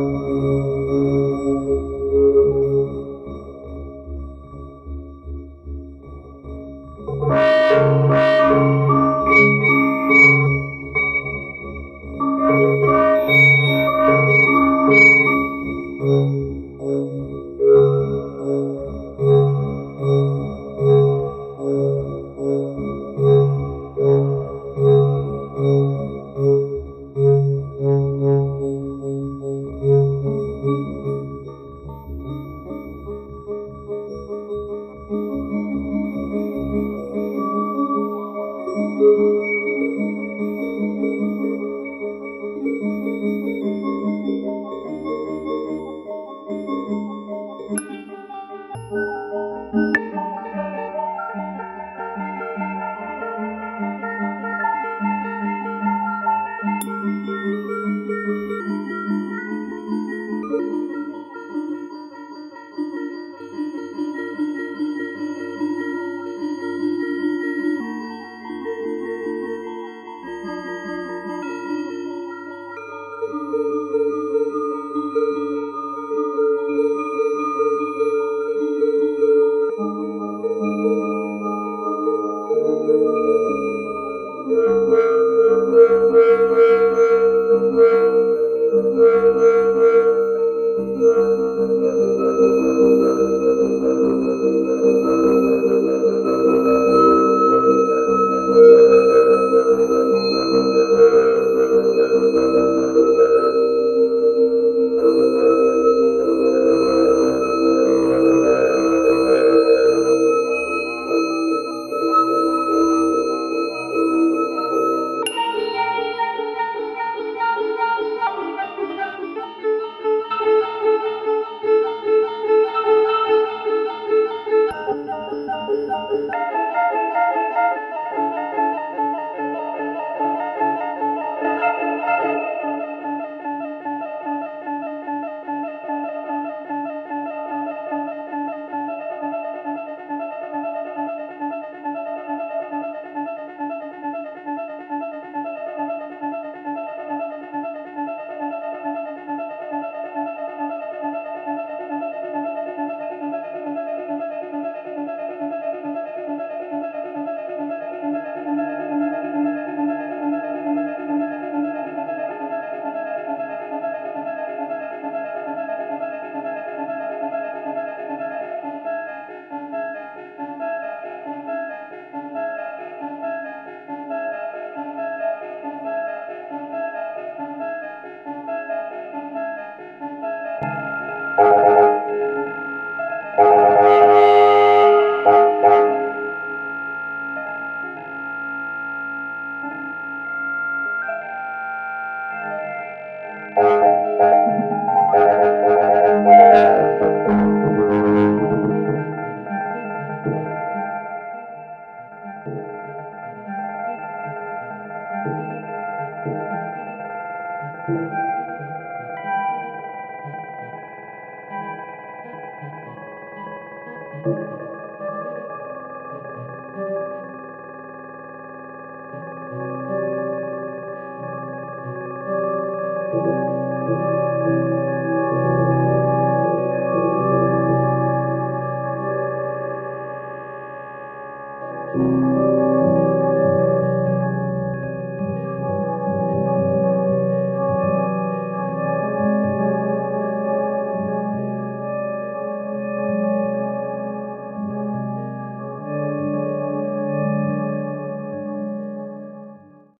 Música Música